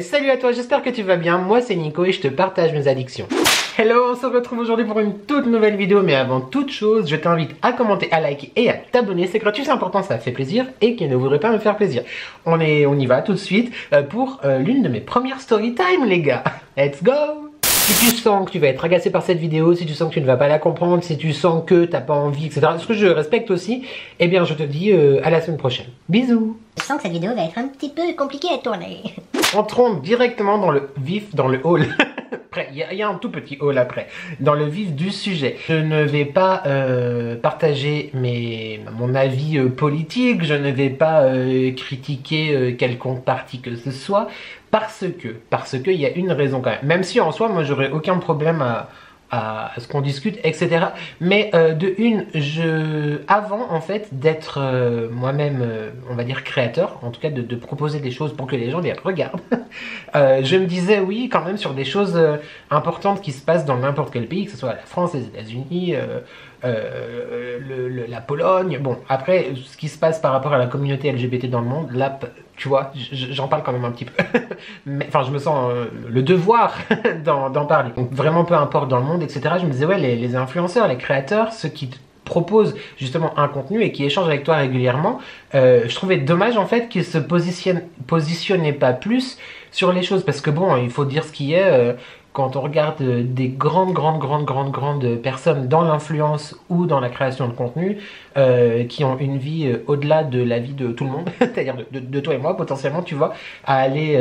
Salut à toi, j'espère que tu vas bien. Moi c'est Nico et je te partage mes addictions. Hello, on se retrouve aujourd'hui pour une toute nouvelle vidéo, mais avant toute chose, je t'invite à commenter, à liker et à t'abonner. C'est gratuit, c'est important, ça fait plaisir et qui ne voudrait pas me faire plaisir. On, est, on y va tout de suite euh, pour euh, l'une de mes premières story time, les gars. Let's go si tu sens que tu vas être agacé par cette vidéo, si tu sens que tu ne vas pas la comprendre, si tu sens que t'as pas envie, etc. Ce que je respecte aussi, eh bien je te dis euh, à la semaine prochaine. Bisous Je sens que cette vidéo va être un petit peu compliquée à tourner. Entrons directement dans le vif, dans le hall. il y, a un tout petit hall après, dans le vif du sujet. Je ne vais pas euh, partager mes, mon avis euh, politique, je ne vais pas critiquer quelconque parti que ce soit, parce que, parce qu'il y a une raison quand même. Même si en soi, moi, j'aurais aucun problème à, ce qu'on discute, etc. Mais euh, de une, je, avant en fait d'être euh, moi-même, euh, on va dire créateur, en tout cas de, proposer des choses pour que les gens les regardent, je me disais oui quand même sur des choses importantes qui se passent dans n'importe quel pays, que ce soit la France, les États-Unis, la Pologne. Bon, après, ce qui se passe par rapport à la communauté LGBT dans le monde, là, tu vois, j'en parle quand même un petit peu. Mais, enfin, je me sens euh, le devoir d'en parler. Donc, vraiment peu importe dans le monde, etc. Je me disais, ouais, les, influenceurs, les créateurs, ceux qui proposent justement un contenu et qui échangent avec toi régulièrement, euh, je trouvais dommage en fait qu'ils se positionnaient pas plus sur les choses parce que bon, il faut dire ce qui est. Euh, quand on regarde euh, des grandes, grandes, grandes, grandes, grandes personnes dans l'influence ou dans la création de contenu, euh, qui ont une vie euh, au-delà de la vie de tout le monde, c'est-à-dire de, toi et moi potentiellement, tu vois, à aller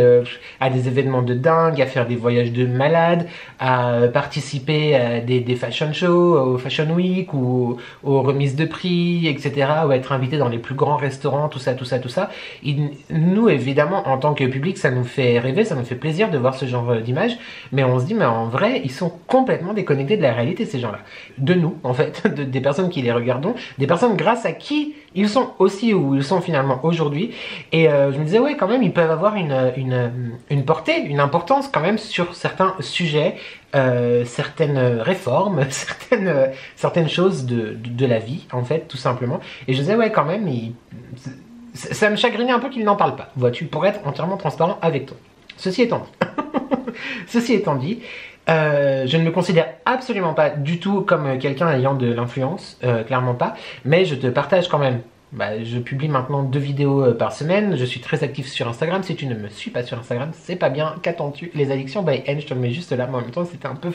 à des événements de dingue, à faire des voyages de malade, à participer à des, fashion shows, au Fashion Week ou aux remises de prix, etc., ou être invité dans les plus grands restaurants, tout ça, tout ça, tout ça. nous, évidemment, en tant que public, ça nous fait rêver, ça nous fait plaisir de voir ce genre d'image, mais on dit, mais en vrai, ils sont complètement déconnectés de la réalité, ces gens-là. De nous, en fait, des personnes qui les regardons, des personnes grâce à qui ils sont aussi où ils sont finalement aujourd'hui. Et euh, je me disais, ouais, quand même, ils peuvent avoir une, une, une portée, une importance quand même sur certains sujets, euh, certaines réformes, certaines, certaines choses de, de, la vie, en fait, tout simplement. Et je disais, ouais, quand même, ça me chagrinait un peu qu'ils n'en parlent pas, vois-tu, pour être entièrement transparent avec toi. Ceci étant dit. Ceci étant dit, euh, je ne me considère absolument pas du tout comme quelqu'un ayant de l'influence, euh, clairement pas, mais je te partage quand même. Bah, je publie maintenant deux vidéos euh, par semaine, je suis très actif sur Instagram, si tu ne me suis pas sur Instagram, c'est pas bien, qu'attends-tu? Les addictions by je te le mets juste là, mais en même temps c'était un peu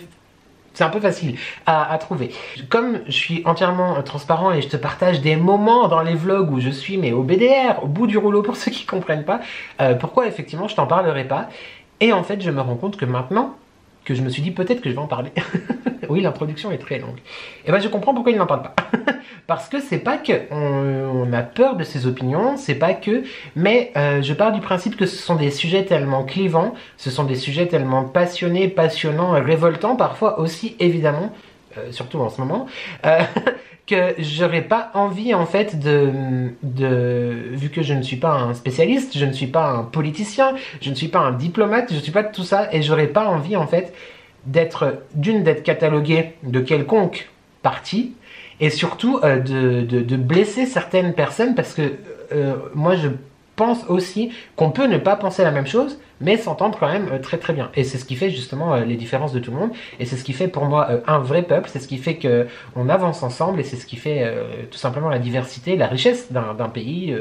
c'est un peu facile à, trouver. Comme je suis entièrement transparent et je te partage des moments dans les vlogs où je suis mais au BDR, au bout du rouleau pour ceux qui comprennent pas, pourquoi effectivement je t'en parlerai pas? Et en fait, je me rends compte que maintenant, que je me suis dit peut-être que je vais en parler. oui, l'introduction est très longue. Et ben je comprends pourquoi il n'en parle pas. Parce que c'est pas que on, a peur de ses opinions, c'est pas que, mais euh, je pars du principe que ce sont des sujets tellement clivants, ce sont des sujets tellement passionnés, passionnants, révoltants, parfois aussi évidemment, euh, surtout en ce moment, euh, que j'aurais pas envie en fait de, de vu que je ne suis pas un spécialiste, je ne suis pas un politicien, je ne suis pas un diplomate, je ne suis pas tout ça et j'aurais pas envie en fait d'être d'une d'être catalogué de quelconque parti et surtout euh, de, de, blesser certaines personnes parce que euh, moi je pense aussi qu'on peut ne pas penser la même chose, mais s'entendre quand même euh, très très bien. Et c'est ce qui fait justement euh, les différences de tout le monde, et c'est ce qui fait pour moi euh, un vrai peuple, c'est ce qui fait que on avance ensemble, et c'est ce qui fait tout simplement la diversité, la richesse d'un pays,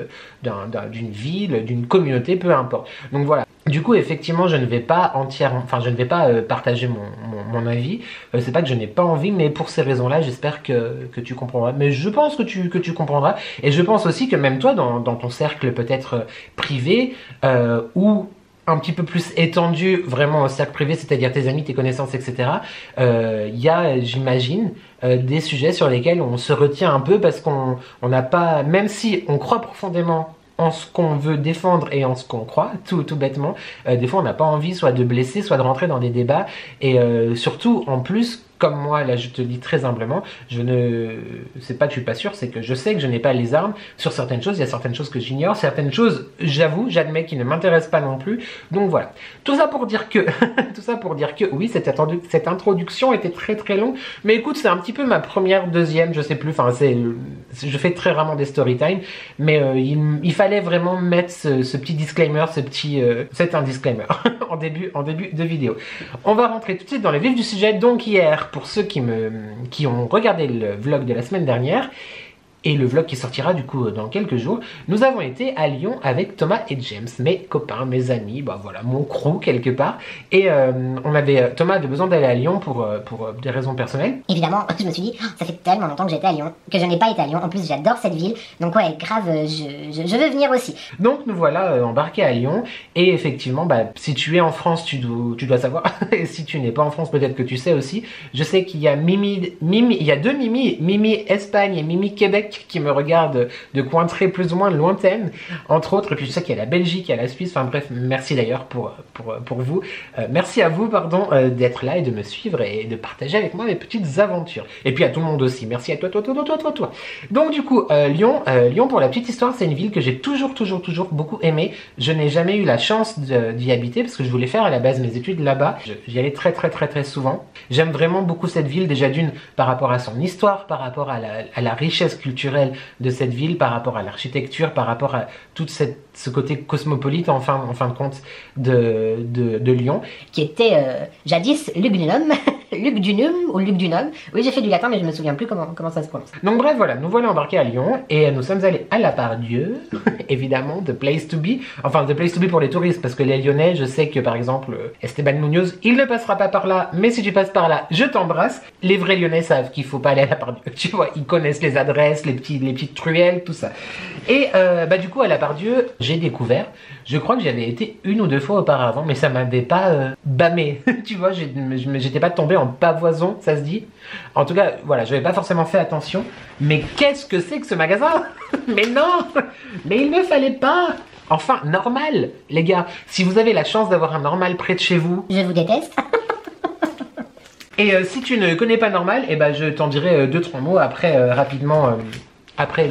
d'une ville, d'une communauté, peu importe. Donc voilà. Du coup, effectivement, je ne vais pas entièrement, enfin, je ne vais pas partager mon, mon, avis. c'est pas que je n'ai pas envie, mais pour ces raisons-là, j'espère que, que, tu comprendras. Mais je pense que tu, que tu comprendras. Et je pense aussi que même toi, dans, dans ton cercle peut-être privé, ou un petit peu plus étendu, vraiment au cercle privé, c'est-à-dire tes amis, tes connaissances, etc., euh, il y a, j'imagine, euh, des sujets sur lesquels on se retient un peu parce qu'on n'a pas, même si on croit profondément en ce qu'on veut défendre et en ce qu'on croit, tout, tout bêtement, euh, des fois on n'a pas envie soit de blesser, soit de rentrer dans des débats, et surtout en plus comme moi, là je te dis très humblement, je ne. C'est pas que je suis pas sûr, c'est que je sais que je n'ai pas les armes sur certaines choses. Il y a certaines choses que j'ignore, certaines choses, j'avoue, j'admets, qui ne m'intéressent pas non plus. Donc voilà. Tout ça pour dire que. tout ça pour dire que oui, cette, cette introduction était très très longue. Mais écoute, c'est un petit peu ma première, deuxième, je sais plus. Enfin, c'est. Je fais très rarement des story time. Mais euh, il, fallait vraiment mettre ce, petit disclaimer, ce petit. Euh, c'est un disclaimer en, début, en début de vidéo. On va rentrer tout de suite dans les vifs du sujet. Donc hier, pour ceux qui, ont regardé le vlog de la semaine dernière, et le vlog qui sortira du coup dans quelques jours, nous avons été à Lyon avec Thomas et James, mes copains, mes amis, bah voilà, mon crew quelque part. Et euh, on avait, euh, Thomas avait besoin d'aller à Lyon pour, euh, pour des raisons personnelles. Évidemment, je me suis dit, oh, ça fait tellement longtemps que j'étais à Lyon, que je n'ai pas été à Lyon. En plus, j'adore cette ville, donc ouais, grave, je, je, veux venir aussi. Donc nous voilà embarqués à Lyon, et effectivement, bah, si tu es en France, tu dois, tu dois savoir, et si tu n'es pas en France, peut-être que tu sais aussi. Je sais qu'il y a Mimi, Mimi, il y a deux Mimi, Mimi Espagne et Mimi Québec qui me regardent de coins très plus ou moins lointaines, entre autres. Et puis je sais qu'il y a la Belgique, il y a la Suisse. Enfin bref, merci d'ailleurs pour, pour, pour vous. Euh, merci à vous, pardon, euh, d'être là et de me suivre et de partager avec moi mes petites aventures. Et puis à tout le monde aussi. Merci à toi, toi, toi, toi, toi, toi, toi. Donc du coup, euh, Lyon, Lyon, pour la petite histoire, c'est une ville que j'ai toujours, toujours, toujours beaucoup aimé. Je n'ai jamais eu la chance d'y habiter parce que je voulais faire à la base mes études là-bas. J'y allais très, très, très, très souvent. J'aime vraiment beaucoup cette ville, déjà d'une par rapport à son histoire, par rapport à la, à la richesse culturelle de cette ville par rapport à l'architecture, par rapport à tout ce côté cosmopolite en fin, en fin de compte de, de, Lyon. Qui était euh, jadis Lugdunum, Lugdunum ou Lugdunum. Oui, j'ai fait du latin, mais je me souviens plus comment, comment ça se prononce. Donc bref, voilà, nous voilà embarqués à Lyon et nous sommes allés à la part Dieu, évidemment, The Place to Be. Enfin, The Place to Be pour les touristes, parce que les Lyonnais, je sais que par exemple, Esteban Munoz, il ne passera pas par là, mais si tu passes par là, je t'embrasse. Les vrais Lyonnais savent qu'il faut pas aller à la part Dieu. Tu vois, ils connaissent les adresses, les petites truelles, tout ça. Et euh, bah, du coup, à la part Dieu, j'ai découvert, je crois que j'avais été une ou deux fois auparavant, mais ça m'avait pas euh, bâmé. tu vois, j'étais pas tombé en pavoison, ça se dit. En tout cas, voilà, j'avais pas forcément fait attention. Mais qu'est-ce que c'est que ce magasin? Mais non Mais il ne fallait pas Enfin, normal, les gars. Si vous avez la chance d'avoir un normal près de chez vous... Je vous déteste. Et euh, si tu ne connais pas normal, eh ben, je t'en dirai deux, trois mots après, rapidement, après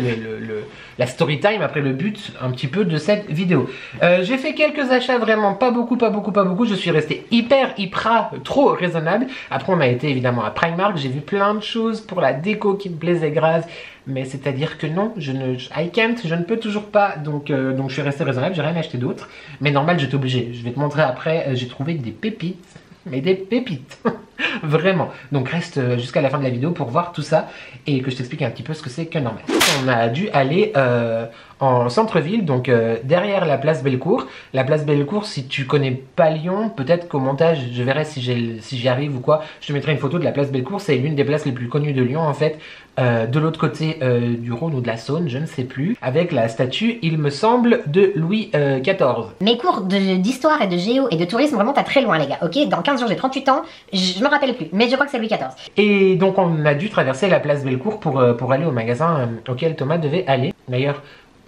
la story time, après le but un petit peu de cette vidéo. Euh, j'ai fait quelques achats vraiment pas beaucoup, pas beaucoup, pas beaucoup. Je suis resté hyper, hyper, trop raisonnable. Après on a été évidemment à Primark, j'ai vu plein de choses pour la déco qui me plaisaient grave. Mais c'est-à-dire que non, je ne, I can't, je ne peux toujours pas, donc, euh, donc je suis resté raisonnable, j'ai rien acheté d'autre. Mais normal, j'étais obligé. Je vais te montrer après, euh, j'ai trouvé des pépites mais des pépites. Vraiment. Donc reste euh, jusqu'à la fin de la vidéo pour voir tout ça et que je t'explique un petit peu ce que c'est qu'un normal. On a dû aller euh, en centre-ville, donc euh, derrière la place Bellecour. La place Bellecour, si tu connais pas Lyon, peut-être qu'au montage, je verrai si j'y arrive ou quoi. Je te mettrai une photo de la place Bellecour. C'est l'une des places les plus connues de Lyon en fait. Euh, de l'autre côté euh, du Rhône ou de la Saône, je ne sais plus, avec la statue, il me semble, de Louis XIV. Mes cours d'histoire et de géo et de tourisme remontent à très loin, les gars, ok? Dans 15 jours, j'ai 38 ans, je me rappelle plus, mais je crois que c'est Louis XIV. Et donc, on a dû traverser la place Bellecour pour, pour aller au magasin auquel Thomas devait aller. D'ailleurs,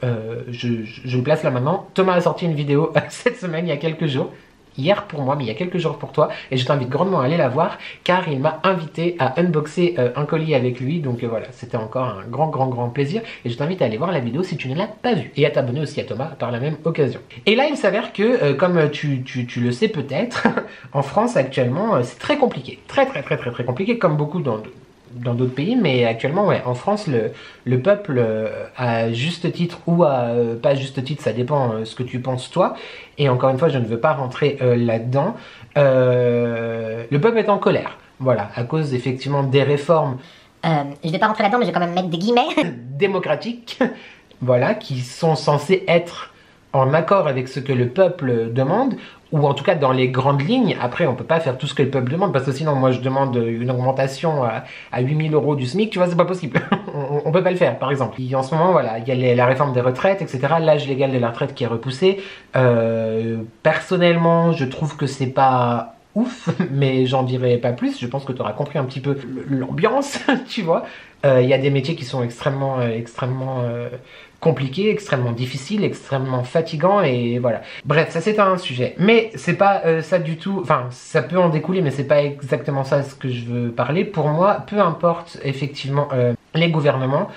euh, je, le place là maintenant. Thomas a sorti une vidéo cette semaine, il y a quelques jours. Hier pour moi, mais il y a quelques jours pour toi. Et je t'invite grandement à aller la voir, car il m'a invité à unboxer euh, un colis avec lui. Donc euh, voilà, c'était encore un grand, grand, grand plaisir. Et je t'invite à aller voir la vidéo si tu ne l'as pas vue. Et à t'abonner aussi à Thomas par la même occasion. Et là, il s'avère que, comme tu, tu, le sais peut-être, en France actuellement, c'est très compliqué. Très, très, très, très, très compliqué, comme beaucoup dans dans d'autres pays, mais actuellement, ouais, en France, le, le peuple, euh, à juste titre ou à euh, pas juste titre, ça dépend euh, ce que tu penses toi. Et encore une fois, je ne veux pas rentrer là-dedans. le peuple est en colère, voilà, à cause effectivement des réformes. je vais pas rentrer là-dedans, mais je vais quand même mettre des guillemets. démocratiques, voilà, qui sont censés être en accord avec ce que le peuple demande, ou en tout cas dans les grandes lignes. Après, on peut pas faire tout ce que le peuple demande, parce que sinon, moi, je demande une augmentation à, à 8000 euros du SMIC, tu vois, c'est pas possible. on, peut pas le faire, par exemple. en ce moment, voilà, il y a la réforme des retraites, etc., l'âge légal de la retraite qui est repoussé. Euh, personnellement, je trouve que c'est pas ouf, mais j'en dirai pas plus. Je pense que tu auras compris un petit peu l'ambiance, tu vois. Il euh, y a des métiers qui sont extrêmement, euh, extrêmement compliqué, extrêmement difficile, extrêmement fatigant et voilà. Bref, ça c'est un sujet. Mais c'est pas euh, ça du tout, enfin ça peut en découler mais c'est pas exactement ça ce que je veux parler. Pour moi, peu importe effectivement euh, les gouvernements,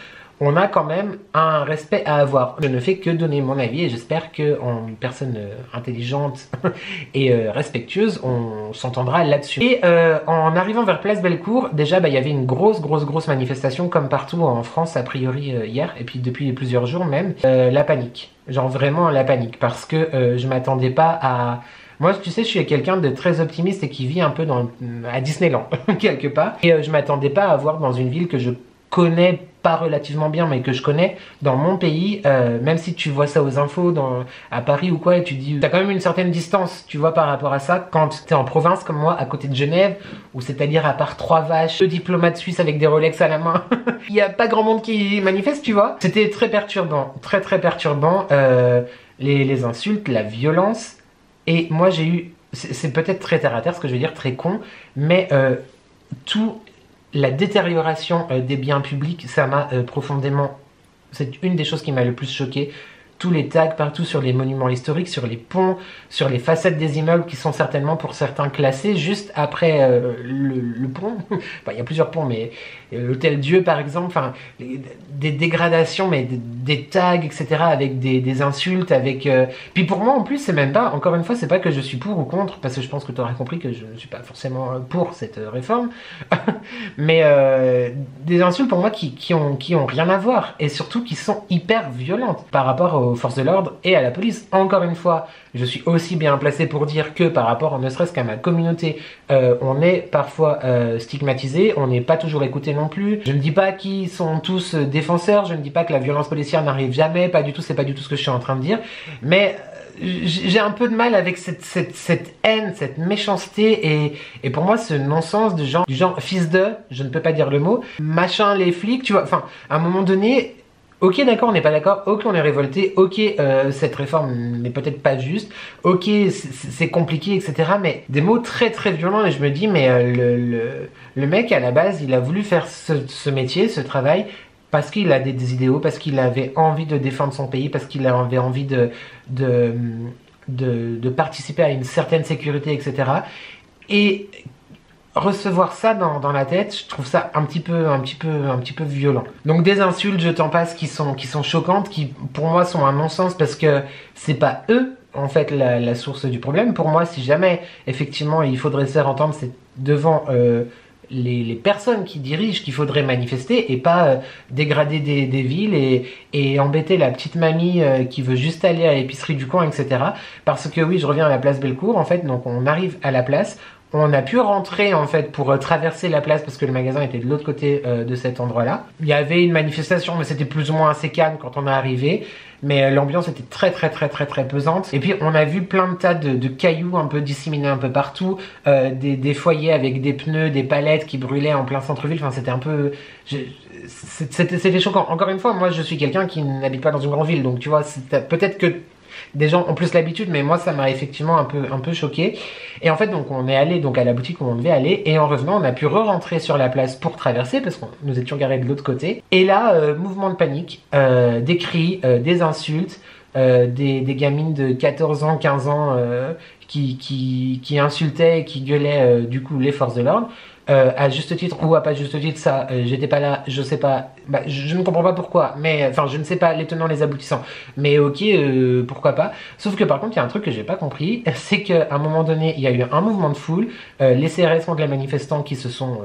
on a quand même un respect à avoir. Je ne fais que donner mon avis et j'espère qu'en personne euh, intelligente et euh, respectueuse, on s'entendra là-dessus. Et euh, en arrivant vers Place Bellecour, déjà, bah, il y avait une grosse, grosse, grosse manifestation comme partout en France, a priori hier, et puis depuis plusieurs jours même, la panique. Genre vraiment la panique, parce que je m'attendais pas à... Moi, tu sais, je suis quelqu'un de très optimiste et qui vit un peu à Disneyland, quelque part. Et je m'attendais pas à voir dans une ville que je connais pas relativement bien, mais que je connais dans mon pays, euh, même si tu vois ça aux infos à Paris ou quoi, et tu dis, t'as quand même une certaine distance, tu vois, par rapport à ça, quand t'es en province comme moi, à côté de Genève, où c'est-à-dire à part trois vaches, deux diplomates suisses avec des Rolex à la main, il y a pas grand monde qui manifeste, tu vois. C'était très perturbant, très très perturbant, euh, les, les insultes, la violence, et moi j'ai eu, c'est peut-être très terre à terre ce que je veux dire, très con, mais euh, tout la détérioration euh, des biens publics, ça m'a euh, profondément... C'est une des choses qui m'a le plus choqué tous les tags partout sur les monuments historiques, sur les ponts, sur les façades des immeubles qui sont certainement pour certains classés juste après euh, le, pont. enfin, il y a plusieurs ponts, mais euh, l'hôtel Dieu par exemple, enfin, des dégradations, mais des, tags, etc. avec des, insultes, avec. Euh, puis pour moi en plus, c'est même pas. Encore une fois, c'est pas que je suis pour ou contre, parce que je pense que tu aurais compris que je ne suis pas forcément pour cette réforme, mais des insultes pour moi qui, qui, ont, qui ont rien à voir et surtout qui sont hyper violentes par rapport au aux forces de l'ordre et à la police. Encore une fois, je suis aussi bien placé pour dire que par rapport ne serait-ce qu'à ma communauté, euh, on est parfois euh, stigmatisé, on n'est pas toujours écouté non plus. Je ne dis pas qu'ils sont tous défenseurs, je ne dis pas que la violence policière n'arrive jamais, pas du tout, c'est pas du tout ce que je suis en train de dire, mais euh, j'ai un peu de mal avec cette haine, cette méchanceté et, et, pour moi ce non-sens de genre, du genre fils de, je ne peux pas dire le mot, machin les flics, tu vois, enfin à un moment donné, Ok, d'accord, on n'est pas d'accord. Ok, on est révolté. Ok, euh, cette réforme n'est peut-être pas juste. Ok, c'est compliqué, etc. Mais des mots très très violents. Et je me dis, mais euh, le, mec à la base, il a voulu faire ce, métier, ce travail, parce qu'il a des, idéaux, parce qu'il avait envie de défendre son pays, parce qu'il avait envie de participer à une certaine sécurité, etc. Et recevoir ça dans, la tête, je trouve ça un petit peu, un petit peu, un petit peu violent. Donc des insultes, je t'en passe, qui sont, qui sont choquantes, qui pour moi sont un non-sens parce que c'est pas eux en fait la, source du problème. Pour moi, si jamais effectivement il faudrait se faire entendre, c'est devant euh, les, personnes qui dirigent qu'il faudrait manifester et pas euh, dégrader des, villes et, et, embêter la petite mamie euh, qui veut juste aller à l'épicerie du coin, etc. Parce que oui, je reviens à la place Bellecour, en fait, donc on arrive à la place, on a pu rentrer en fait pour euh, traverser la place parce que le magasin était de l'autre côté euh, de cet endroit-là. Il y avait une manifestation mais c'était plus ou moins assez calme quand on est arrivé. Mais euh, l'ambiance était très très très très très pesante. Et puis on a vu plein de tas de, cailloux un peu disséminés un peu partout, des, foyers avec des pneus, des palettes qui brûlaient en plein centre-ville. Enfin c'était un peu... C'était choquant. Encore une fois, moi je suis quelqu'un qui n'habite pas dans une grande ville, donc tu vois, peut-être que des gens ont plus l'habitude, mais moi ça m'a effectivement un peu, un peu choqué. Et en fait, donc on est allé donc à la boutique où on devait aller, et en revenant, on a pu re-rentrer sur la place pour traverser parce que nous étions garés de l'autre côté. Et là, euh, mouvement de panique, euh, des cris, euh, des insultes. des, des, gamines de 14 ans, 15 ans qui, qui, qui, insultaient et qui gueulaient du coup les forces de l'ordre. Euh, à juste titre ou à pas juste titre, ça, euh, j'étais pas là, je sais pas, bah, je, ne comprends pas pourquoi, mais enfin, je ne sais pas les tenants, les aboutissants, mais ok, euh, pourquoi pas. Sauf que par contre, il y a un truc que j'ai pas compris, c'est qu'à un moment donné, il y a eu un mouvement de foule, les CRS contre les manifestants qui se sont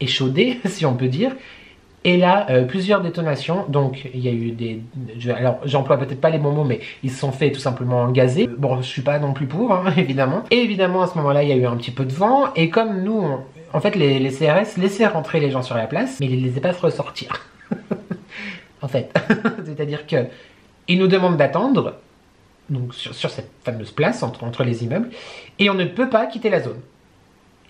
échaudés, si on peut dire, et là, euh, plusieurs détonations. Donc, il y a eu des. alors, j'emploie peut-être pas les bons mots, mais ils se sont fait tout simplement gazer. Bon, je suis pas non plus pour, hein, évidemment. Et évidemment, à ce moment-là, il y a eu un petit peu de vent. Et comme nous, en fait, les, CRS laissaient rentrer les gens sur la place, mais ils les laissaient pas se ressortir. en fait. C'est-à-dire que ils nous demandent d'attendre, donc sur, cette fameuse place entre les immeubles, et on ne peut pas quitter la zone.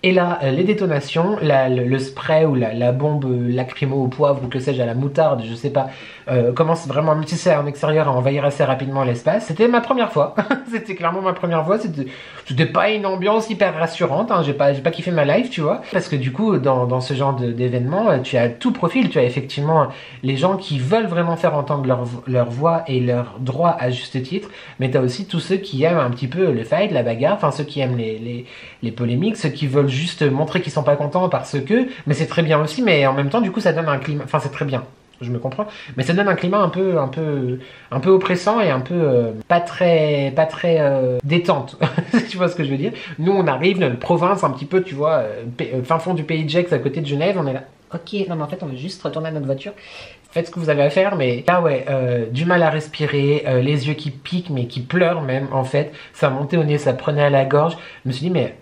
Et là, euh, les détonations, le, spray ou la, bombe lacrymo au poivre ou que sais-je à la moutarde, je sais pas, euh, commence vraiment, si c'est en extérieur, à envahir assez rapidement l'espace. C'était ma première fois. c'était clairement ma première fois. C'était pas une ambiance hyper rassurante. Hein. J'ai pas, pas kiffé ma life, tu vois. Parce que du coup, dans, ce genre d'événement, euh, tu as tout profil. Tu as effectivement les gens qui veulent vraiment faire entendre leur, vo- leur voix et leur droit à juste titre. Mais tu as aussi tous ceux qui aiment un petit peu le fight, la bagarre, enfin ceux qui aiment les, les polémiques, ceux qui veulent juste montrer qu'ils sont pas contents parce que. Mais c'est très bien aussi, mais en même temps, du coup, ça donne un climat. Enfin, c'est très bien. Je me comprends, mais ça donne un climat un peu, un peu, un peu oppressant et un peu euh, pas très, pas très euh, détente. tu vois ce que je veux dire? Nous, on arrive dans une province un petit peu, tu vois, euh, fin fond du pays de à côté de Genève, on est là. Ok, non mais en fait, on veut juste retourner à notre voiture. Faites ce que vous avez à faire, mais là, ouais, du mal à respirer, les yeux qui piquent, mais qui pleurent même, en fait. Ça montait au nez, ça prenait à la gorge. Je me suis dit, mais,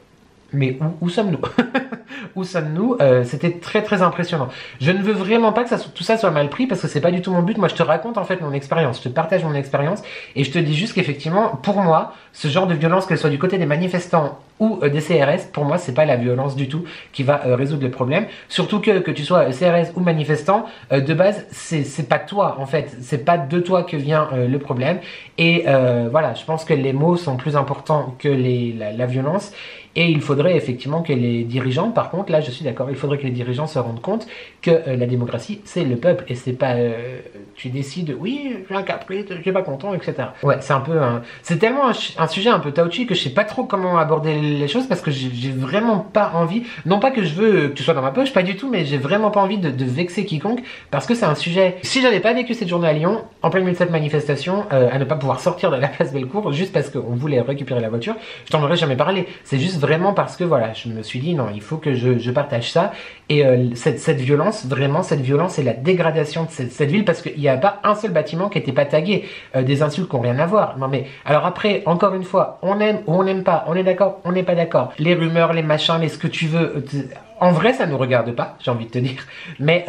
mais où, sommes-nous Où sommes-nous Euh, C'était très très impressionnant. Je ne veux vraiment pas que tout ça soit mal pris parce que c'est pas du tout mon but. Moi, je te raconte en fait mon expérience, je te partage mon expérience et je te dis juste qu'effectivement, pour moi, ce genre de violence, qu'elle soit du côté des manifestants ou euh, des CRS, pour moi, c'est pas la violence du tout qui va euh, résoudre le problème. Surtout que que tu sois CRS ou manifestant, de base, c'est pas toi en fait, c'est pas de toi que vient le problème. Et voilà, je pense que les mots sont plus importants que la violence. Et il faudrait effectivement que les dirigeants, par contre, là je suis d'accord, il faudrait que les dirigeants se rendent compte que euh, la démocratie c'est le peuple et c'est pas euh, tu décides oui j'ai un caprice, je suis pas content, etc. Ouais, c'est un peu c'est tellement un, sujet un peu touchy que je sais pas trop comment aborder les choses parce que j'ai vraiment pas envie, non pas que je veux que tu sois dans ma poche, pas du tout, mais j'ai vraiment pas envie de, vexer quiconque parce que c'est un sujet. Si j'avais pas vécu cette journée à Lyon, en plein milieu de cette manifestation, euh, à ne pas pouvoir sortir de la place Bellecour juste parce qu'on voulait récupérer la voiture, je t'en aurais jamais parlé. C'est juste vraiment parce que voilà, je me suis dit non, il faut que je, partage ça. Et euh, cette, cette violence, vraiment, cette violence et la dégradation de cette, cette ville parce qu'il n'y a pas un seul bâtiment qui n'était pas tagué, euh, des insultes qui n'ont rien à voir. Non mais, alors après, encore une fois, on aime ou on n'aime pas, on est d'accord, on n'est pas d'accord. Les rumeurs, les machins, les ce que tu veux. euh, En vrai, ça nous regarde pas, j'ai envie de te dire. Mais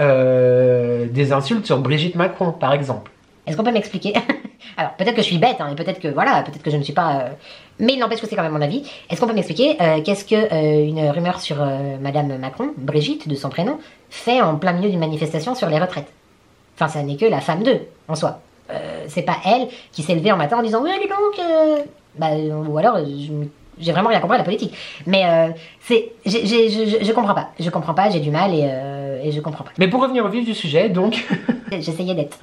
des insultes sur Brigitte Macron, par exemple. Est-ce qu'on peut m'expliquer Alors, peut-être que je suis bête, hein, et peut-être que voilà, peut-être que je ne suis pas. euh, Mais il n'empêche que c'est quand même mon avis. Est-ce qu'on peut m'expliquer euh, qu'est-ce que euh, une rumeur sur euh, Madame Macron, Brigitte de son prénom, fait en plein milieu d'une manifestation sur les retraites? Enfin, ça n'est que la femme d'eux, en soi. C'est pas elle qui s'est levée en matin en disant oui, allez donc. Bah, ou alors, j'ai vraiment rien compris à la politique. Mais c'est, je, comprends pas. Je comprends pas. J'ai du mal et, et je comprends pas. Mais pour revenir au vif du sujet, donc, J'essayais d'être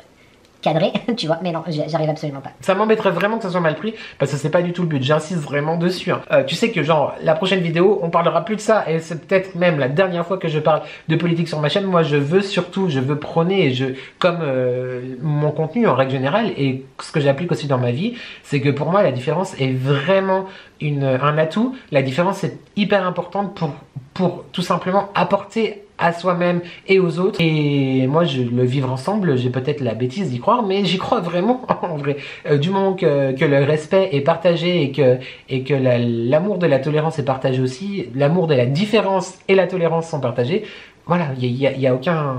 cadré, tu vois, mais non, j'arrive absolument pas. Ça m'embêterait vraiment que ça soit mal pris parce que c'est pas du tout le but. J'insiste vraiment dessus. hein. Euh, tu sais que genre la prochaine vidéo, on parlera plus de ça et c'est peut-être même la dernière fois que je parle de politique sur ma chaîne. Moi, je veux surtout, je veux prôner et je comme euh, mon contenu en règle générale et ce que j'applique aussi dans ma vie, c'est que pour moi la différence est vraiment une, un atout. La différence est hyper importante pour pour tout simplement apporter à soi-même et aux autres. Et moi, je le vivre ensemble, j'ai peut-être la bêtise d'y croire, mais j'y crois vraiment en vrai. Euh, du moment que, que le respect est partagé et que, et que la- l'amour de la tolérance est partagé aussi, l'amour de la différence et la tolérance sont partagés, voilà, il y a, il y a aucun...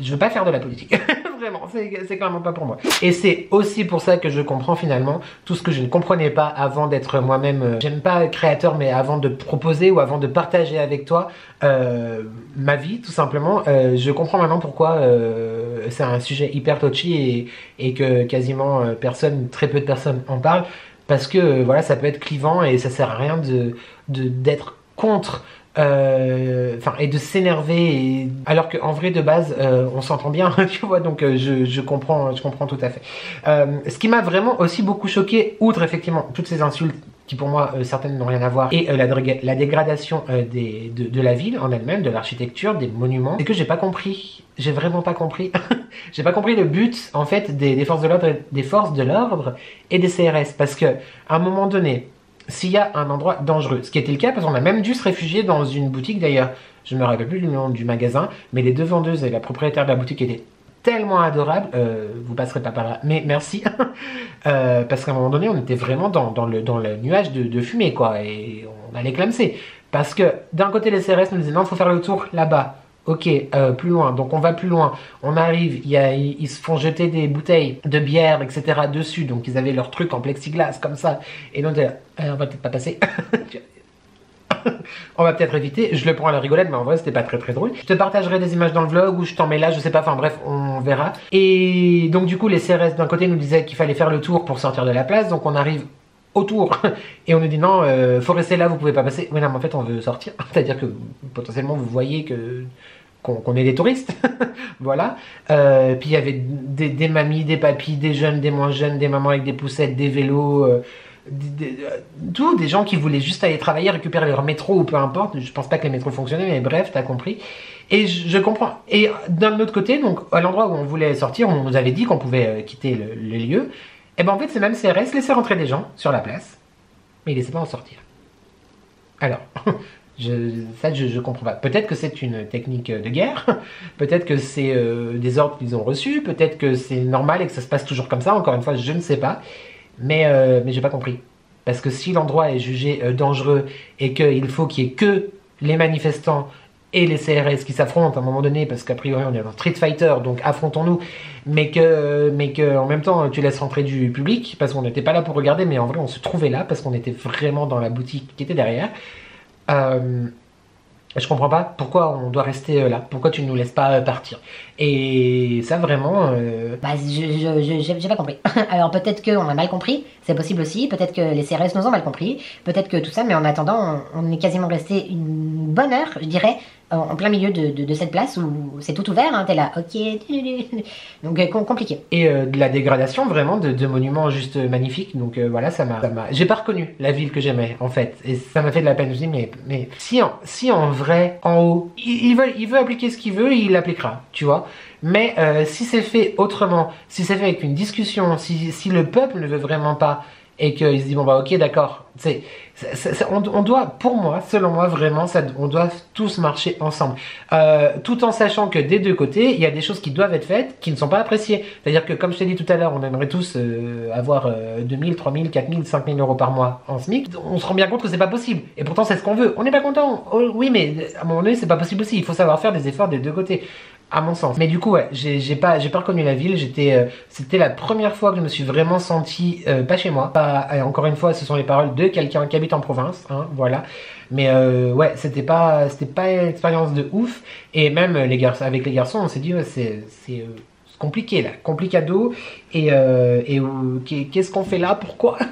Je veux pas faire de la politique. C'est clairement pas pour moi. Et c'est aussi pour ça que je comprends finalement tout ce que je ne comprenais pas avant d'être moi-même, euh, j'aime pas créateur, mais avant de proposer ou avant de partager avec toi euh, ma vie, tout simplement. Euh, je comprends maintenant pourquoi c'est un sujet hyper touchy et, que quasiment personne, très peu de personnes en parlent. Parce que voilà, ça peut être clivant et ça sert à rien d'être contre euh, et de s'énerver alors qu'en vrai de base euh, on s'entend bien tu vois donc euh, je, comprends je comprends tout à fait. Ce qui m'a vraiment aussi beaucoup choqué outre effectivement toutes ces insultes qui pour moi certaines n'ont rien à voir et la, dégradation de, la ville en elle-même de l'architecture des monuments c'est que j'ai pas compris j'ai vraiment pas compris j'ai pas compris le but en fait des, des forces de l'ordre des forces de l'ordre et des CRS parce que à un moment donné s'il y a un endroit dangereux, ce qui était le cas parce qu'on a même dû se réfugier dans une boutique d'ailleurs, je me rappelle plus du nom du magasin, mais les deux vendeuses et la propriétaire de la boutique étaient tellement adorables, euh, vous passerez pas par là, mais merci, Euh, parce qu'à un moment donné on était vraiment dans, le, le nuage de, de fumée quoi, et on allait clamser, parce que d'un côté les CRS nous disaient non, faut faire le tour là-bas, Ok, euh, plus loin. Donc on va plus loin. On arrive. Ils, se font jeter des bouteilles de bière, etc. dessus. Donc ils avaient leur truc en plexiglas comme ça. Et donc là, Euh, on va peut-être pas passer. on va peut-être éviter. Je le prends à la rigolade, mais en vrai, c'était pas très très drôle. Je te partagerai des images dans le vlog ou je t'en mets là, je sais pas. Enfin bref, on verra. Et donc du coup, les CRS d'un côté nous disaient qu'il fallait faire le tour pour sortir de la place. Donc on arrive autour et on nous dit non, euh, faut rester là, vous pouvez pas passer. Oui, non, mais en fait, on veut sortir. C'est-à-dire que potentiellement, vous voyez que qu'on est des touristes, voilà. Euh, puis il y avait des, mamies, des papis, des jeunes, des moins jeunes, des mamans avec des poussettes, des vélos, euh, des, tout, des gens qui voulaient juste aller travailler, récupérer leur métro ou peu importe. Je pense pas que les métros fonctionnaient, mais bref, t'as compris. Et je, comprends. Et d'un autre côté, donc à l'endroit où on voulait sortir, on nous avait dit qu'on pouvait euh, quitter le, lieu. Et ben en fait, ces mêmes CRS laissaient rentrer des gens sur la place, mais ils laissaient pas en sortir. Alors, ça, je, je comprends pas. Peut-être que c'est une technique de guerre, peut-être que c'est euh, des ordres qu'ils ont reçus, peut-être que c'est normal et que ça se passe toujours comme ça. Encore une fois, je ne sais pas, mais euh, mais j'ai pas compris. Parce que si l'endroit est jugé euh, dangereux et qu'il faut qu'il y ait que les manifestants et les CRS qui s'affrontent à un moment donné, parce qu'a priori on est dans Street Fighter, donc affrontons-nous, mais que, mais que en même temps tu laisses rentrer du public, parce qu'on n'était pas là pour regarder, mais en vrai on se trouvait là, parce qu'on était vraiment dans la boutique qui était derrière. Euh, je comprends pas pourquoi on doit rester là, pourquoi tu ne nous laisses pas partir. Et ça vraiment... Euh... Bah, je j'ai pas compris. Alors peut-être qu'on a mal compris, c'est possible aussi, peut-être que les CRS nous ont mal compris, peut-être que tout ça, mais en attendant, on est quasiment resté une bonne heure, je dirais, en plein milieu de, cette place où c'est tout ouvert, hein, t'es là, ok, donc euh, compliqué. Et euh, de la dégradation vraiment de, monuments juste magnifiques, donc euh, voilà, ça m'a, j'ai pas reconnu la ville que j'aimais en fait, et ça m'a fait de la peine. Je dis mais mais si en si en vrai en haut, il, veut appliquer ce qu'il veut, il l'appliquera, tu vois. Mais si c'est fait autrement, si c'est fait avec une discussion, si si le peuple ne veut vraiment pas et qu'il se dit bon bah ok d'accord. C'est on, on, doit pour moi selon moi vraiment ça, on doit tous marcher ensemble. Euh, tout en sachant que des deux côtés il y a des choses qui doivent être faites qui ne sont pas appréciées. C'est à dire que comme je t'ai dit tout à l'heure on aimerait tous euh, avoir euh, 2000 3000 4000 5000 euros par mois en SMIC. On se rend bien compte que c'est pas possible. Et pourtant c'est ce qu'on veut. On n'est pas content. Oh, oui mais à un moment donné c'est pas possible aussi. Il faut savoir faire des efforts des deux côtés à mon sens. Mais du coup, ouais, j'ai pas, pas reconnu la ville. J'étais, euh, c'était la première fois que je me suis vraiment senti euh, pas chez moi. Encore une fois, ce sont les paroles de quelqu'un qui habite en province, hein, voilà. Mais euh, ouais, c'était pas, pas une expérience de ouf. Et même les garçons, avec les garçons, on s'est dit, ouais, c'est, compliqué là, complicado. Et, euh, et qu'est-ce qu'on fait là? Pourquoi?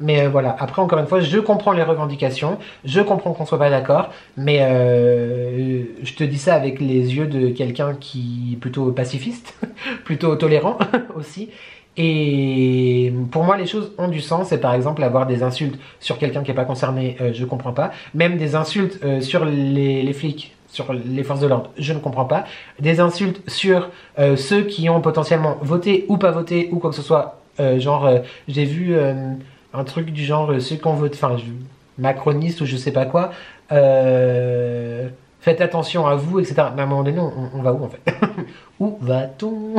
Mais euh, voilà, après encore une fois, je comprends les revendications, je comprends qu'on soit pas d'accord, mais euh, je te dis ça avec les yeux de quelqu'un qui est plutôt pacifiste, plutôt tolérant aussi. Et pour moi, les choses ont du sens. Et par exemple, avoir des insultes sur quelqu'un qui n'est pas concerné, euh, je comprends pas. Même des insultes sur les flics, sur les forces de l'ordre, je ne comprends pas. Des insultes sur euh, ceux qui ont potentiellement voté ou pas voté ou quoi que ce soit. Euh, genre, euh, j'ai vu un truc du genre ceux qui ont voté, enfin, macroniste ou je sais pas quoi. faites attention à vous, etc. Mais à un moment donné, on, on va où en fait Où va-t-on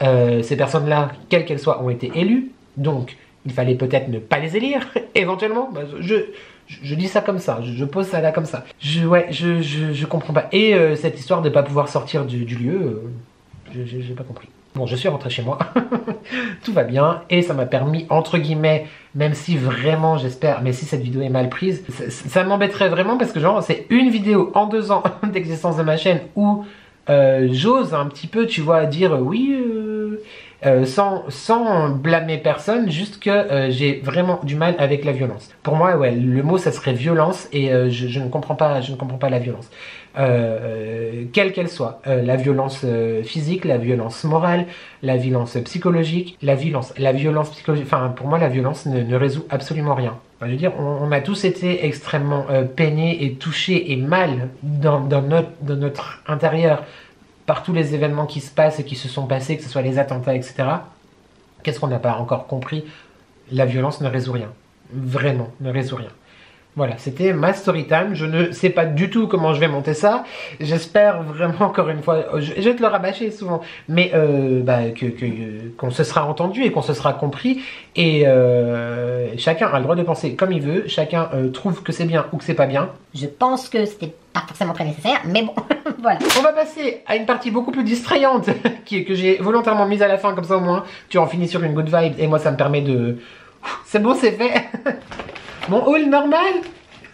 Ces personnes-là, quelles qu'elles soient, ont été élues. Donc, il fallait peut-être ne pas les élire, éventuellement. Bah, je, je, dis ça comme ça, je, pose ça là comme ça. Je, ouais, je, comprends pas. Et euh, cette histoire de pas pouvoir sortir du, lieu, euh, j'ai pas compris. Bon, je suis rentré chez moi, tout va bien, et ça m'a permis, entre guillemets, même si vraiment j'espère, mais si cette vidéo est mal prise, ça, m'embêterait vraiment parce que genre, c'est une vidéo en deux ans d'existence de ma chaîne où euh, j'ose un petit peu, tu vois, dire oui, euh, sans, blâmer personne, juste que euh, j'ai vraiment du mal avec la violence. Pour moi, le mot ça serait violence et euh, je, ne comprends pas, je ne comprends pas la violence, quelle qu'elle soit, la violence physique, la violence morale, la violence psychologique, la violence, la violence psychologique. Enfin, pour moi, la violence ne, résout absolument rien. Je veux dire, on, a tous été extrêmement peinés et touchés et mal dans notre intérieur par tous les événements qui se passent et qui se sont passés, que ce soit les attentats, etc. Qu'est-ce qu'on n'a pas encore compris? La violence ne résout rien. Vraiment, ne résout rien. Voilà, c'était ma story time. Je ne sais pas du tout comment je vais monter ça. J'espère vraiment, encore une fois, je, je, vais te le rabâcher souvent, mais euh, bah, que, qu'on se sera entendu et qu'on se sera compris. Et euh, chacun a le droit de penser comme il veut. Chacun euh, trouve que c'est bien ou que c'est pas bien. Je pense que c'était pas forcément très nécessaire, mais bon, voilà. On va passer à une partie beaucoup plus distrayante qui, que j'ai volontairement mise à la fin, comme ça au moins tu en finis sur une good vibe et moi ça me permet de... C'est bon, c'est fait Mon haul normal?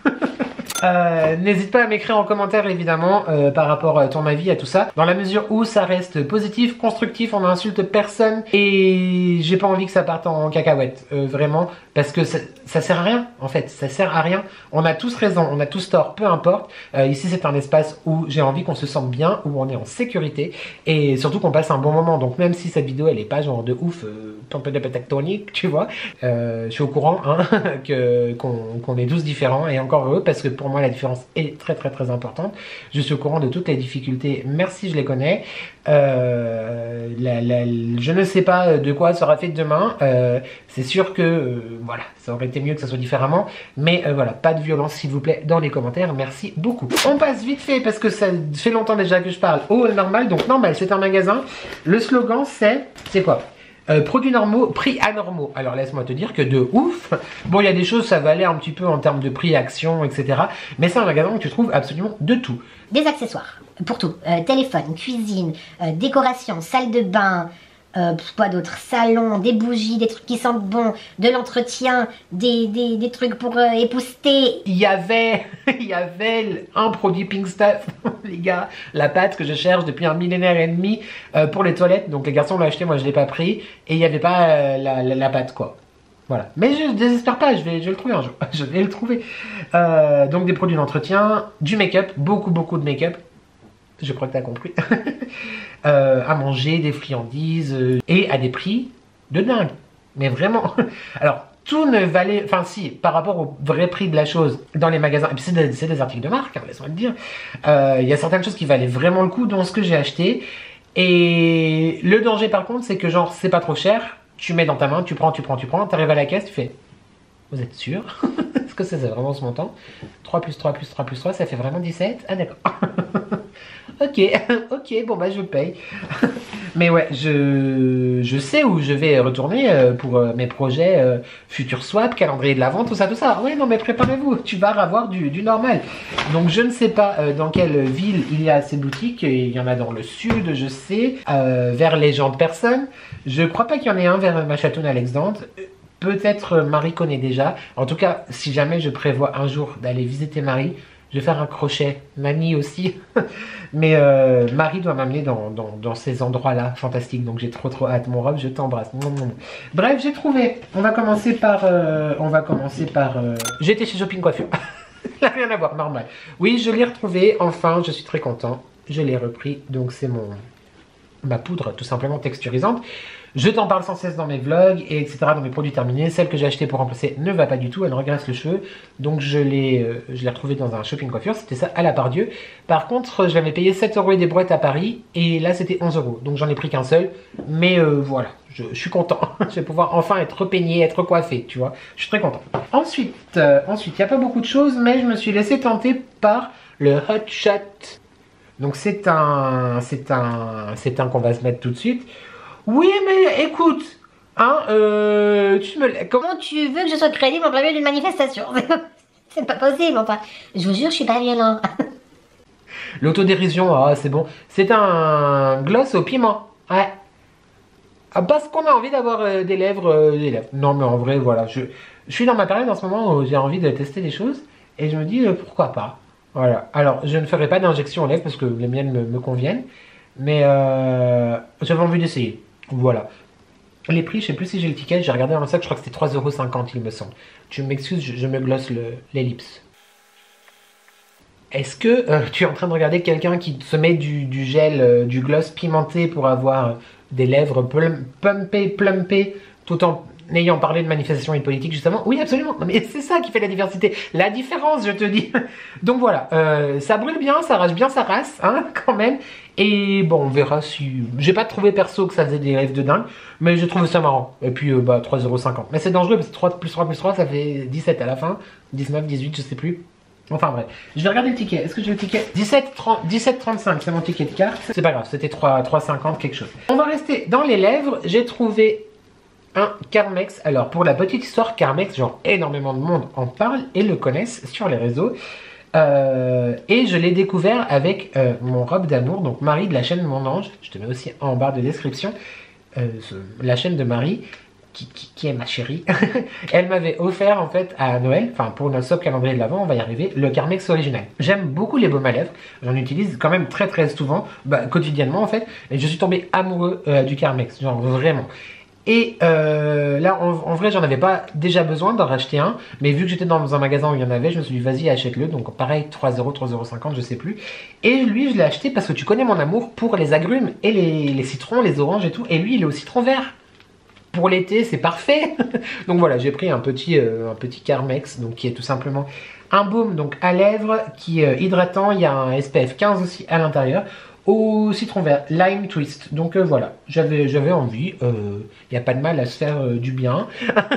Euh, N'hésite pas à m'écrire en commentaire évidemment euh, par rapport à ton avis à tout ça. Dans la mesure où ça reste positif, constructif, on n'insulte personne et j'ai pas envie que ça parte en cacahuète, euh, vraiment, parce que ça, sert à rien en fait, ça sert à rien. On a tous raison, on a tous tort, peu importe. Ici c'est un espace où j'ai envie qu'on se sente bien, où on est en sécurité et surtout qu'on passe un bon moment. Donc même si cette vidéo elle est pas genre de ouf, tempête tectonique, tu vois, je suis au courant hein, qu'on est tous différents et encore heureux parce que pour la différence est très très très importante. Je suis au courant de toutes les difficultés. Merci, je les connais. Euh, je ne sais pas de quoi sera fait demain. Euh, c'est sûr que euh, voilà, ça aurait été mieux que ça soit différemment. Mais euh, voilà, pas de violence s'il vous plaît dans les commentaires. Merci beaucoup. On passe vite fait parce que ça fait longtemps déjà que je parle au normal. Donc normal, c'est un magasin. Le slogan c'est c'est quoi? Euh, produits normaux, prix anormaux. Alors laisse-moi te dire que de ouf. Bon, il y a des choses, ça va aller un petit peu en termes de prix, action, etc. Mais c'est un magasin où tu trouves absolument de tout. Des accessoires, pour tout. Euh, téléphone, cuisine, euh, décoration, salle de bain, euh, quoi d'autre? Des bougies, des trucs qui sentent bon, de l'entretien, des, des, des trucs pour euh, épouster. Il y avait, il y avait un produit Pink Stuff, les gars, la pâte que je cherche depuis un millénaire et demi euh, pour les toilettes. Donc les garçons l'ont acheté, moi je l'ai pas pris. Et il n'y avait pas euh, la, la, la pâte, quoi. Voilà. Mais je ne désespère pas, je vais, je vais le trouver un jour. je vais le trouver. Euh, donc des produits d'entretien, du make-up, beaucoup, beaucoup de make-up. Je crois que tu as compris. euh, à manger, des friandises, euh, et à des prix de dingue. Mais vraiment. Alors, tout ne valait. Enfin, si, par rapport au vrai prix de la chose dans les magasins, et puis c'est des, articles de marque, hein, laisse-moi le dire. Euh, Il y a certaines choses qui valaient vraiment le coup dans ce que j'ai acheté. Et le danger, par contre, c'est que, genre, c'est pas trop cher. Tu mets dans ta main, tu prends, tu prends, tu prends, t'arrives à la caisse, tu fais. Vous êtes sûr? Est-ce que c'est vraiment ce montant 3 plus 3 plus 3 plus 3, ça fait vraiment 17 Ah, d'accord. Ok, ok, bon, bah, je paye. Mais ouais, je, je sais où je vais retourner euh, pour euh, mes projets euh, Future Swap, calendrier de la vente, tout ça, tout ça. Ouais, non, mais préparez-vous, tu vas avoir du, du normal. Donc, je ne sais pas dans quelle ville il y a ces boutiques. Il y en a dans le sud, je sais, vers les gens de personnes. Je crois pas qu'il y en ait un vers Machatoun Alexandre. Peut-être Marie connaît déjà. En tout cas, si jamais je prévois un jour d'aller visiter Marie, je vais faire un crochet. Mamie aussi. Mais euh, Marie doit m'amener dans, dans, ces endroits-là fantastiques. Donc j'ai trop trop hâte. Mon robe, je t'embrasse. Bref, j'ai trouvé. On va commencer par. euh, on va commencer par. euh, J'étais chez Shopping Coiffure. Rien à voir, normal. Oui, je l'ai retrouvé. Enfin, je suis très content. Je l'ai repris. Donc c'est mon ma poudre tout simplement texturisante. Je t'en parle sans cesse dans mes vlogs et etc. dans mes produits terminés. Celle que j'ai achetée pour remplacer ne va pas du tout, elle regresse le cheveu. Donc je l'ai euh, retrouvée dans un shopping coiffure, c'était ça à la part. Par contre, je l'avais payé 7 euros et des brouettes à Paris et là c'était 11 euros. Donc j'en ai pris qu'un seul. Mais euh, voilà, je, je suis content. je vais pouvoir enfin être peigné, être coiffé, tu vois. Je suis très content. Ensuite, euh, ensuite, il n'y a pas beaucoup de choses, mais je me suis laissé tenter par le Hot Shot. Donc c'est un, c'est un, c'est un qu'on va se mettre tout de suite. Oui, mais écoute, hein, euh, tu me, comment tu veux que je sois crédible en plein milieu d'une manifestation? C'est pas possible, enfin. Je vous jure, je suis pas violent. L'autodérision, ah, c'est bon. C'est un gloss au piment. Ouais. Ah, parce qu'on a envie d'avoir euh, des lèvres, euh, des. Non, mais en vrai, voilà. Je, suis dans ma période en ce moment où j'ai envie de tester des choses. Et je me dis, pourquoi pas. Voilà. Alors, je ne ferai pas d'injection aux lèvres parce que les miennes me, conviennent. Mais euh, j'avais envie d'essayer. Voilà. Les prix, je sais plus si j'ai le ticket. J'ai regardé dans le sac, je crois que c'était 3,50€, il me semble. Tu m'excuses, je, me glosse le- l'ellipse. Est-ce que euh, tu es en train de regarder quelqu'un qui se met du, gel, euh, du gloss pimenté pour avoir des lèvres plum- pumpées, plumpées, tout en ayant parlé de manifestation et de politique justement Oui, absolument. Mais c'est ça qui fait la diversité, la différence, je te dis. Donc voilà, euh, ça brûle bien, ça arrache bien sa race, hein, quand même. Et bon, on verra si. J'ai pas trouvé perso que ça faisait des lèvres de dingue, mais j'ai trouvé ça marrant. Et puis, euh, bah, 3,50€. Mais c'est dangereux parce que 3 plus 3 plus 3, ça fait 17 à la fin. 19, 18, je sais plus. Enfin bref, je vais regarder le ticket. Est-ce que j'ai le ticket? 17, 30, 17 35, c'est mon ticket de carte. C'est pas grave, c'était 3, 3,50 quelque chose. On va rester dans les lèvres. J'ai trouvé un Carmex. Alors pour la petite histoire, Carmex, genre énormément de monde en parle et le connaissent sur les réseaux. Euh, et je l'ai découvert avec euh, mon robe d'amour, donc Marie de la chaîne Mon Ange. Je te mets aussi en barre de description euh, la chaîne de Marie. qui, qui, est ma chérie, elle m'avait offert en fait à Noël, enfin pour notre sop calendrier de l'avant, on va y arriver, le Carmex original. J'aime beaucoup les baumes à lèvres, j'en utilise quand même très très souvent, bah, quotidiennement en fait, et je suis tombé amoureux du Carmex, genre vraiment. Et euh, là, en, vrai, j'en avais pas déjà besoin d'en racheter un, mais vu que j'étais dans un magasin où il y en avait, je me suis dit, vas-y, achète-le. Donc, pareil, 3 euros, 3,50€, je sais plus. Et lui, je l'ai acheté parce que tu connais mon amour pour les agrumes et les, citrons, les oranges et tout. Et lui, il est au citron vert. Pour l'été, c'est parfait. donc voilà, j'ai pris un petit, euh, un petit Carmex, donc qui est tout simplement un baume donc à lèvres qui est hydratant. Il y a un SPF 15 aussi à l'intérieur au citron vert, lime twist. Donc euh, voilà, j'avais j'avais envie, il euh, n'y a pas de mal à se faire euh, du bien.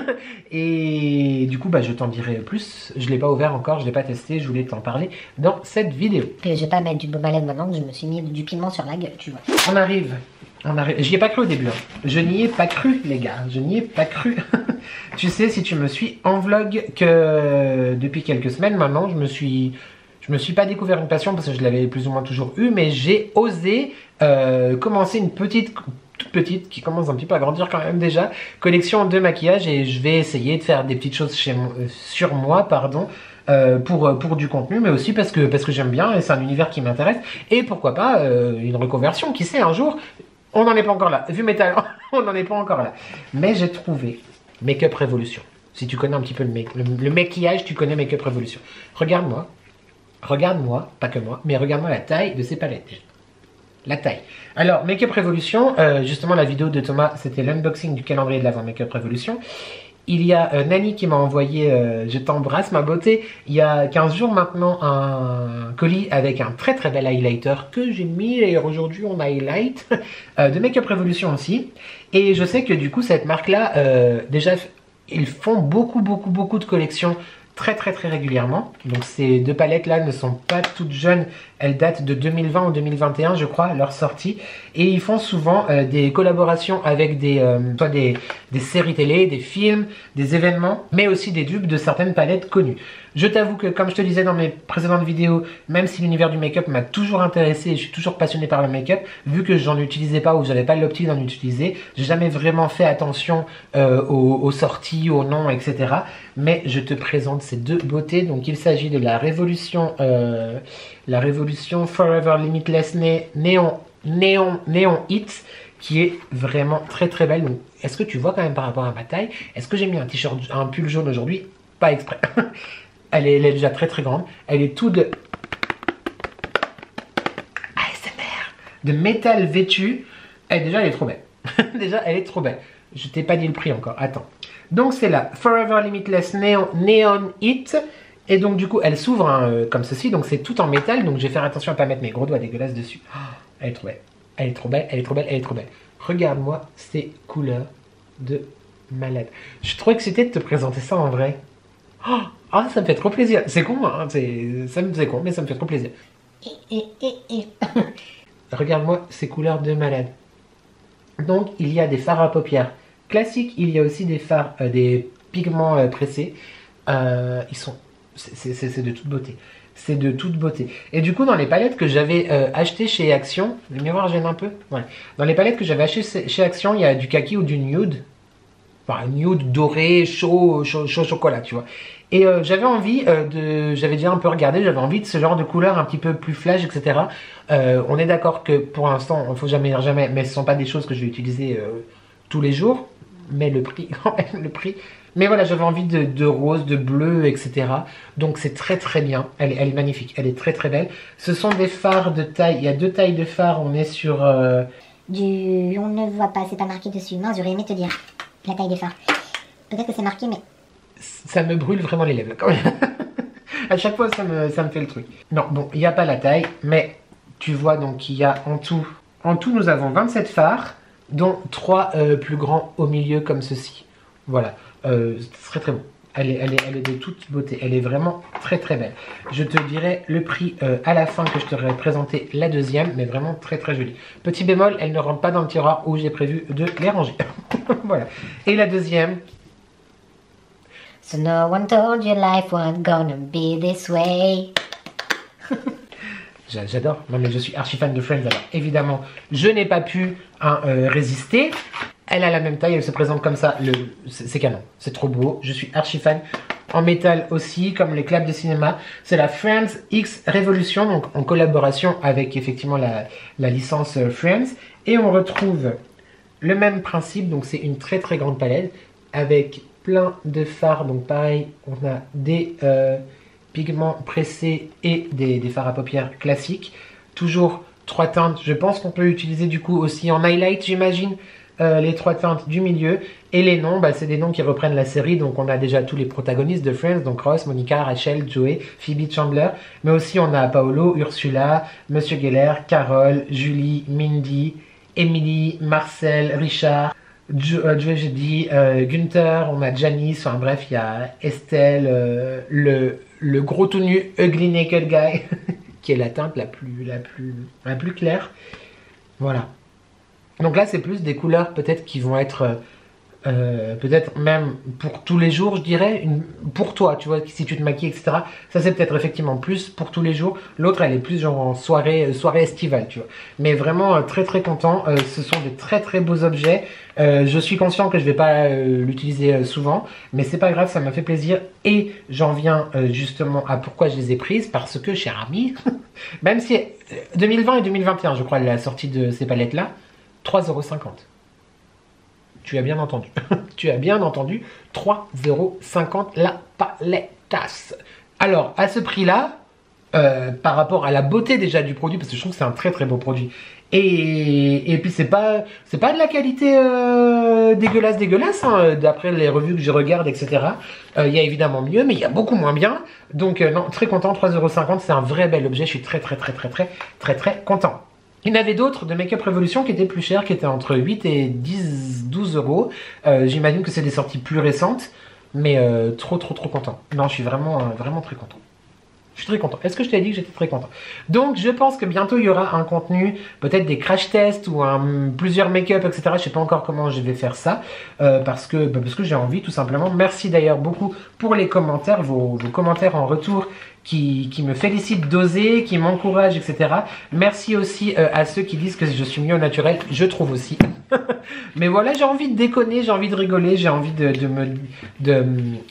et du coup, bah, je t'en dirai plus. Je ne l'ai pas ouvert encore, je ne l'ai pas testé, je voulais t'en parler dans cette vidéo. Je vais pas mettre du baume à lèvres maintenant que je me suis mis du piment sur la gueule, tu vois. On arrive, on arrive. J'y ai pas cru au début. Hein. Je n'y ai pas cru, les gars. Je n'y ai pas cru. tu sais, si tu me suis en vlog, que depuis quelques semaines maintenant, je me suis je me suis pas découvert une passion parce que je l'avais plus ou moins toujours eu, mais j'ai osé euh, commencer une petite, toute petite, qui commence un petit peu à grandir quand même déjà, collection de maquillage et je vais essayer de faire des petites choses euh, sur moi, pardon, euh, pour, pour du contenu, mais aussi parce que, parce que j'aime bien et c'est un univers qui m'intéresse. Et pourquoi pas une reconversion, qui sait, un jour, on n'en est pas encore là. Vu mes talents, on n'en est pas encore là. Mais j'ai trouvé Make-up Révolution. Si tu connais un petit peu le, le maquillage, tu connais Make-up Révolution. Regarde-moi, regarde-moi, pas que moi, mais regarde-moi la taille de ces palettes La taille. Alors, Makeup Revolution, euh, justement la vidéo de Thomas, c'était l'unboxing du calendrier de l'avant Makeup Revolution. Il y a euh, Nani qui m'a envoyé euh, Je t'embrasse ma beauté, il y a 15 jours maintenant, un colis avec un très très bel highlighter que j'ai mis, et aujourd'hui on highlight, de Makeup Revolution aussi. Et je sais que du coup cette marque-là, déjà, ils font beaucoup beaucoup beaucoup de collections très très très régulièrement. Donc ces deux palettes là ne sont pas toutes jeunes, elles datent de 2020 ou 2021 je crois, leur sortie. Et ils font souvent euh, des collaborations avec des, euh, des, séries télé, des films, des événements, mais aussi des dupes de certaines palettes connues. Je t'avoue que comme je te disais dans mes précédentes vidéos, même si l'univers du make-up m'a toujours intéressé je suis toujours passionné par le make-up, vu que j'en utilisais pas ou j'avais pas l'optique d'en utiliser, j'ai jamais vraiment fait attention euh, aux, sorties, aux noms, etc. Mais je te présente ces deux beautés. Donc il s'agit de la révolution, la révolution Forever Limitless Neon, Neon, Neon Hits qui est vraiment très très belle. Est-ce que tu vois quand même par rapport à ma taille Est-ce que j'ai mis un t-shirt, un pull jaune aujourd'hui? Pas exprès. Elle est, déjà très très grande. Elle est toute de ASMR, de métal vêtu. Elle, déjà, elle est trop belle. déjà, elle est trop belle. Je t'ai pas dit le prix encore. Attends. Donc, c'est la Forever Limitless Neon, Neon Hit. Et donc, du coup, elle s'ouvre hein, euh, comme ceci. Donc, c'est tout en métal. Donc, je vais faire attention à pas mettre mes gros doigts dégueulasses dessus. Oh, elle est trop belle. Elle est trop belle. Elle est trop belle. Elle est trop belle. Regarde-moi ces couleurs de malade. Je suis trop excitée de te présenter ça en vrai. Oh, ah, ça me fait trop plaisir. C'est con, hein, ça me faisait con, mais ça me fait trop plaisir. Regarde-moi ces couleurs de malade. Donc, il y a des fards à paupières classiques, il y a aussi des fards, euh, des pigments euh, pressés. Ils sont, c'est de toute beauté. C'est de toute beauté. Et du coup, dans les palettes que j'avais achetées chez Action, le miroir gêne un peu? Dans les palettes que j'avais achetées chez Action, il y a du kaki ou du nude. Enfin, nude doré, chaud, chaud, chaud chocolat, tu vois. Et euh, j'avais envie euh, de, j'avais déjà un peu regardé, j'avais envie de ce genre de couleur un petit peu plus flash, etc. Euh, on est d'accord que pour l'instant, il faut jamais dire jamais, mais ce sont pas des choses que je vais utiliser tous les jours. Mais le prix, quand même, le prix. Mais voilà, j'avais envie de, rose, de bleu, etc. Donc c'est très très bien. Elle, elle, est magnifique, elle est très très belle. Ce sont des fards de taille. Il y a deux tailles de fards. On est sur. Du. On ne voit pas, c'est pas marqué dessus. Mince, j'aurais aimé te dire la taille des fards. Peut-être que c'est marqué, mais ça me brûle vraiment les lèvres quand même. à chaque fois, ça me, ça me fait le truc. Non, bon, il n'y a pas la taille, mais tu vois, donc il y a en tout, en tout, nous avons 27 phares, dont 3 euh, plus grands au milieu comme ceci. Voilà, euh, c'est très très bon. Elle est, elle, est, elle est, de toute beauté, elle est vraiment très très belle. Je te dirai le prix euh, à la fin que je t'aurai présenté la deuxième, mais vraiment très très jolie. Petit bémol, elle ne rentre pas dans le tiroir où j'ai prévu de les ranger. voilà. Et la deuxième, So no one told you life wasn't gonna be this way. J'adore. Non mais je suis archi fan de Friends alors évidemment je n'ai pas pu hein, euh, résister. Elle a la même taille, elle se présente comme ça. C'est canon, c'est trop beau. Je suis archi fan. En métal aussi, comme les claps de cinéma. C'est la Friends X Revolution, donc en collaboration avec effectivement la, la licence euh, Friends. Et on retrouve le même principe, donc c'est une très très grande palette avec plein de fards. Donc pareil, on a des euh, pigments pressés et des, des fards à paupières classiques. Toujours trois teintes. Je pense qu'on peut utiliser du coup aussi en highlight, j'imagine. Euh, les trois teintes du milieu. Et les noms, bah, c'est des noms qui reprennent la série. Donc on a déjà tous les protagonistes de Friends, donc Ross, Monica, Rachel, Joey, Phoebe Chandler. Mais aussi on a Paolo, Ursula, Monsieur Geller, Carole, Julie, Mindy, Emily, Marcel, Richard. Euh, dit, euh, Gunther, on a Janice, enfin bref, il y a Estelle, le, le gros tout nu Ugly Naked Guy, qui est la teinte la plus, la plus, la plus claire. Voilà. Donc là, c'est plus des couleurs peut-être qui vont être euh, peut-être même pour tous les jours, je dirais, pour toi, tu vois, si tu te maquilles, etc. Ça, c'est peut-être effectivement plus pour tous les jours. L'autre, elle est plus genre en soirée, euh, soirée estivale, tu vois. Mais vraiment, euh, très très content. Ce sont des très très beaux objets. Je suis conscient que je vais pas l'utiliser souvent, mais c'est pas grave, ça m'a fait plaisir. Et j'en viens justement à pourquoi je les ai prises, parce que, cher ami, même si 2020 et 2021, je crois, la sortie de ces palettes-là, 3,50€. Tu as bien entendu. tu as bien entendu. 3,50€ la paletasse. Alors, à ce prix-là, euh, par rapport à la beauté déjà du produit, parce que je trouve que c'est un très très beau produit. Et, et puis c'est pas pas de la qualité euh, dégueulasse dégueulasse hein, d'après les revues que je regarde etc. Il euh, y a évidemment mieux mais il y a beaucoup moins bien. Donc non très content 3,50€ c'est un vrai bel objet. Je suis très très très très très très très content. Il y en avait d'autres de Make-up Revolution qui étaient plus chers, qui étaient entre 8 et 10, 12 euros. Euh, J'imagine que c'est des sorties plus récentes, mais euh, trop, trop, trop content. Non, je suis vraiment, euh, vraiment très content. Je suis très content. Est-ce que je t'ai dit que j'étais très content? Donc, je pense que bientôt, il y aura un contenu, peut-être des crash tests ou plusieurs make-up, etc. Je sais pas encore comment je vais faire ça, parce que, bah, parce que j'ai envie, tout simplement. Merci d'ailleurs beaucoup pour les commentaires, vos commentaires en retour qui, qui, me félicitent d'oser, qui m'encouragent, etc. Merci aussi euh, à ceux qui disent que je suis mieux au naturel, je trouve aussi. Mais voilà, j'ai envie de déconner, j'ai envie de rigoler, j'ai envie de, de, me, de,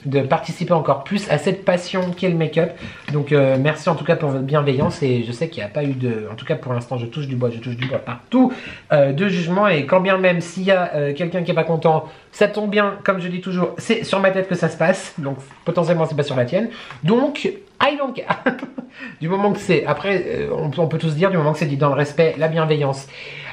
de, participer encore plus à cette passion qu'est le make-up. Donc euh, merci en tout cas pour votre bienveillance et je sais qu'il n'y a pas eu de... En tout cas pour l'instant, je touche du bois, je touche du bois partout, euh, de jugement et quand bien même s'il y a quelqu'un qui est pas content, ça tombe bien, comme je dis toujours, c'est sur ma tête que ça se passe, donc potentiellement c'est pas sur la tienne. Donc I don't care. du moment que c'est, après, euh, on, peut tous dire, du moment que c'est dit dans le respect, la bienveillance,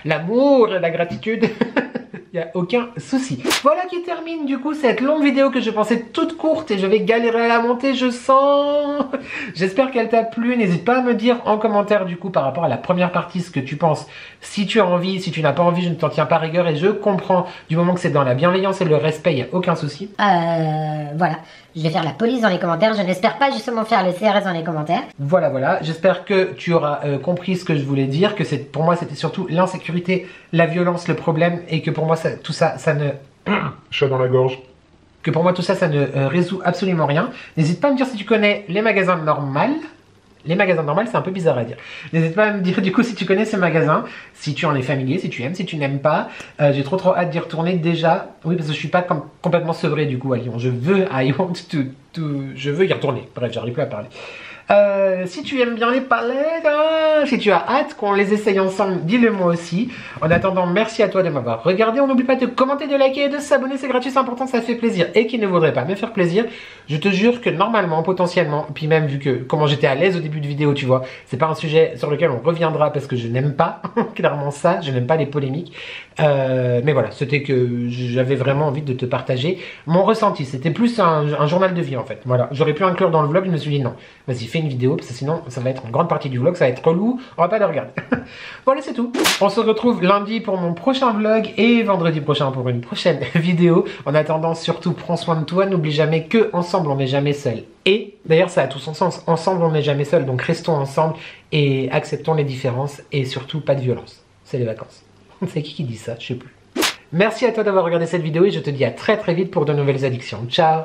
l'amour la gratitude, il n'y a aucun souci. Voilà qui termine du coup cette longue vidéo que je pensais toute courte et je vais galérer à la monter, je sens. J'espère qu'elle t'a plu. N'hésite pas à me dire en commentaire du coup par rapport à la première partie ce que tu penses. Si tu as envie, si tu n'as pas envie, je ne t'en tiens pas rigueur et je comprends du moment que c'est dans la bienveillance et le respect, il n'y a aucun souci. Euh, voilà. Je vais faire la police dans les commentaires. Je n'espère pas justement faire le CRS dans les commentaires. Voilà, voilà. J'espère que tu auras euh, compris ce que je voulais dire, que c'est pour moi c'était surtout l'insécurité, la violence, le problème, et que pour moi ça, tout ça, ça ne... Chat dans la gorge. Que pour moi tout ça, ça ne euh, résout absolument rien. N'hésite pas à me dire si tu connais les magasins normaux. Les magasins normaux, c'est un peu bizarre à dire. N'hésite pas à me dire du coup si tu connais ce magasin, si tu en es familier, si tu aimes, si tu n'aimes pas. Euh, J'ai trop trop hâte d'y retourner déjà. Oui, parce que je suis pas com complètement sevré du coup à Lyon. Je veux, I want to, to je veux y retourner. Bref, j'arrive plus à parler. Euh, si tu aimes bien les palettes, hein, si tu as hâte qu'on les essaye ensemble, dis-le moi aussi. En attendant, merci à toi de m'avoir regardé. On n'oublie pas de commenter, de liker et de s'abonner. C'est gratuit, c'est important, ça fait plaisir. Et qui ne voudrait pas me faire plaisir, je te jure que normalement, potentiellement, puis même vu que comment j'étais à l'aise au début de vidéo, tu vois, c'est pas un sujet sur lequel on reviendra parce que je n'aime pas clairement ça. Je n'aime pas les polémiques. Euh, mais voilà, c'était que j'avais vraiment envie de te partager mon ressenti. C'était plus un, un, journal de vie en fait. Voilà, j'aurais pu inclure dans le vlog, je me suis dit non, vas-y, fais vidéo parce que sinon ça va être une grande partie du vlog, ça va être relou, on va pas le regarder. voilà, c'est tout. On se retrouve lundi pour mon prochain vlog et vendredi prochain pour une prochaine vidéo. En attendant, surtout prends soin de toi, n'oublie jamais que ensemble on n'est jamais seul. Et d'ailleurs, ça a tout son sens. Ensemble on n'est jamais seul, donc restons ensemble et acceptons les différences et surtout pas de violence. C'est les vacances. C'est qui qui dit ça? Je sais plus. Merci à toi d'avoir regardé cette vidéo et je te dis à très très vite pour de nouvelles addictions. Ciao